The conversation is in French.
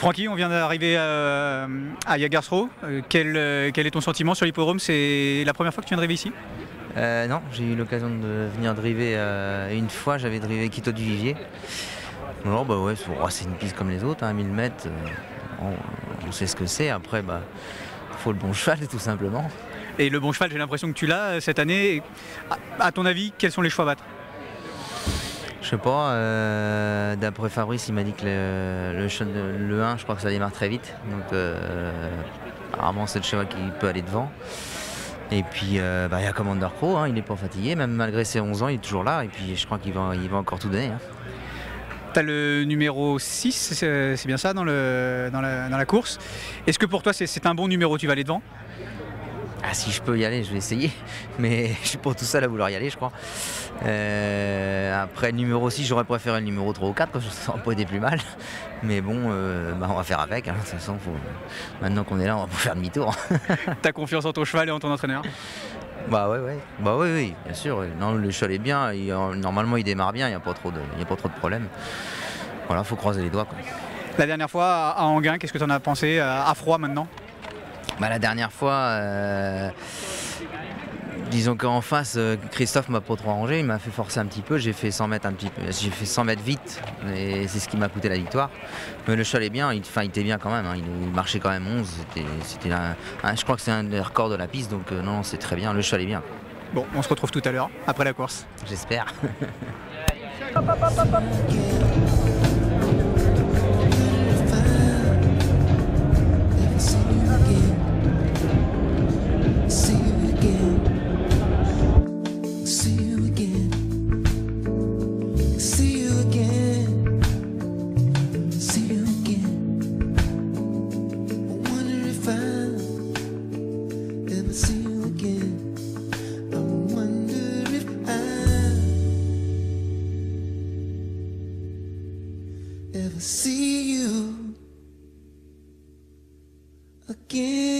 Francky, on vient d'arriver à, à Yagarsro. Euh, quel, euh, quel est ton sentiment sur l'hippodrome? C'est la première fois que tu viens d'arriver ici? Euh, non, j'ai eu l'occasion de venir driver euh, une fois, j'avais drivé Quito du Vivier. Alors bah ouais, c'est oh, c'est une piste comme les autres, hein, 1000 mètres, euh, on, on sait ce que c'est. Après, bah, faut le bon cheval tout simplement. Et le bon cheval, j'ai l'impression que tu l'as euh, cette année. À, à ton avis, quels sont les choix à battre? Je sais pas, euh, d'après Fabrice, il m'a dit que le, le, cheval de- le 1, je crois que ça démarre très vite. Donc euh, c'est le cheval qui peut aller devant. Et puis euh, bah, il y a Commander Pro, hein, il n'est pas fatigué, même malgré ses 11 ans, il est toujours là. Et puis je crois qu'il va, il va encore tout donner. hein. Tu as le numéro 6, c'est bien ça, dans, le, dans, la, course. Est-ce que pour toi, c'est un bon numéro Tu vas aller devant? Ah, si je peux y aller, je vais essayer. Mais je suis pas tout seul à vouloir y aller, je crois. Euh, après, le numéro 6, j'aurais préféré le numéro 3 ou 4, parce que ça aurait pas été plus mal. Mais bon, euh, bah, on va faire avec. hein. De toute façon, faut- maintenant qu'on est là, on va pas faire demi-tour. Tu as confiance en ton cheval et en ton entraîneur? Bah ouais, ouais. Bah oui, oui, bien sûr. Non, le cheval est bien. il- euh, normalement, il démarre bien. Il n'y a pas trop de, il y a pas trop de problèmes. Voilà, faut croiser les doigts. quoi. La dernière fois, à Anguin, qu'est-ce que tu en as pensé? À froid maintenant? Bah, la dernière fois, euh, disons qu'en face, euh, Christophe m'a pas trop arrangé, il m'a fait forcer un petit peu, j'ai fait 100 mètres un petit peu, j'ai fait 100 mètres vite, et c'est ce qui m'a coûté la victoire. Mais le cheval est bien, il, enfin, il était bien quand même, hein, il, il marchait quand même 11, c'était, je crois que c'est un des records de la piste, donc euh, non, non, c'est très bien, le cheval est bien, Bon, on se retrouve tout à l'heure, après la course. j'espère. ever see you again. I wonder if I'll ever see you again.